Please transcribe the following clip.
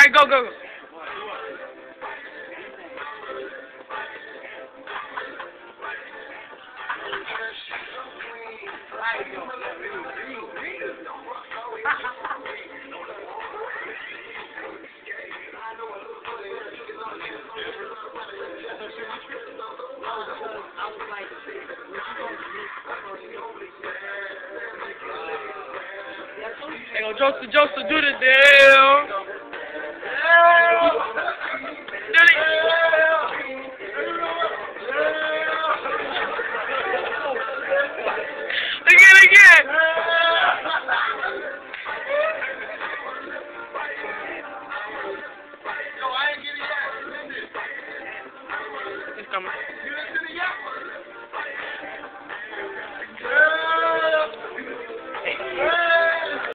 Alright, go, go, go. Hey, Joseph, Joseph, do the deal. shit! He's coming.